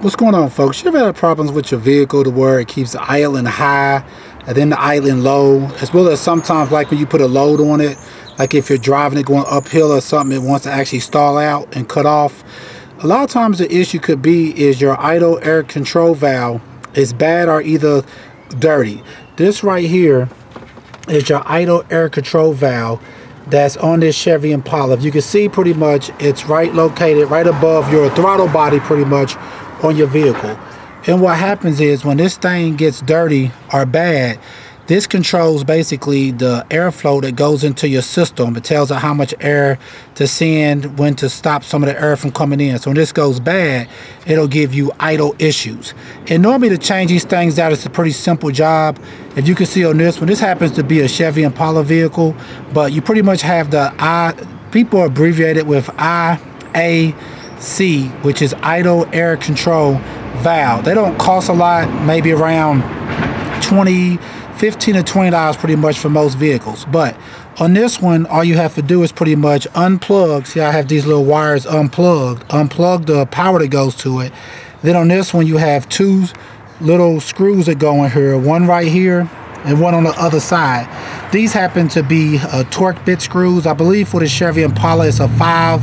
What's going on folks? You ever had problems with your vehicle to where it keeps idling high and then the idling low as well as sometimes like when you put a load on it like if you're driving it going uphill or something it wants to actually stall out and cut off. A lot of times the issue could be is your idle air control valve is bad or either dirty. This right here is your idle air control valve that's on this Chevy Impala. If you can see pretty much it's right located right above your throttle body pretty much on your vehicle. And what happens is when this thing gets dirty or bad, this controls basically the airflow that goes into your system. It tells it how much air to send, when to stop some of the air from coming in. So when this goes bad, it'll give you idle issues. And normally to change these things out, it's a pretty simple job. If you can see on this one, this happens to be a Chevy Impala vehicle, but you pretty much have the I, people abbreviate it with IAC, which is idle air control valve. They don't cost a lot, maybe around 20, 15 to 20 dollars pretty much for most vehicles. But on this one, all you have to do is pretty much unplug. See, I have these little wires unplugged. Unplug the power that goes to it. Then on this one, you have two little screws that go in here. One right here and one on the other side. These happen to be uh, torque bit screws. I believe for the Chevy Impala, it's a 5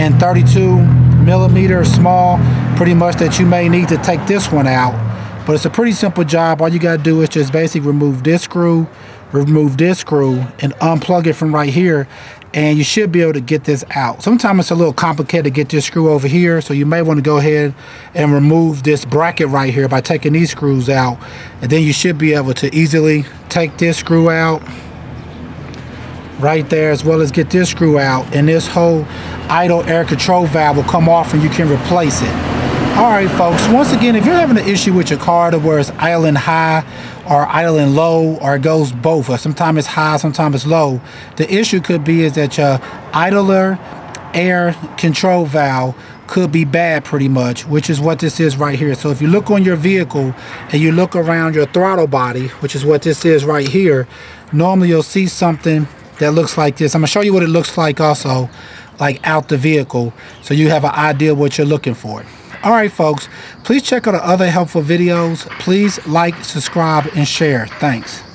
and 32 millimeter small pretty much that you may need to take this one out but it's a pretty simple job. All you got to do is just basically remove this screw remove this screw and unplug it from right here and you should be able to get this out. Sometimes it's a little complicated to get this screw over here so you may want to go ahead and remove this bracket right here by taking these screws out and then you should be able to easily take this screw out right there as well as get this screw out and this whole idle air control valve will come off and you can replace it all right folks once again if you're having an issue with your car to where it's idling high or idling low or it goes both or sometimes it's high sometimes it's low the issue could be is that your idler air control valve could be bad pretty much which is what this is right here so if you look on your vehicle and you look around your throttle body which is what this is right here normally you'll see something that looks like this. I'm gonna show you what it looks like also, like out the vehicle, so you have an idea what you're looking for. All right, folks, please check out our other helpful videos. Please like, subscribe, and share. Thanks.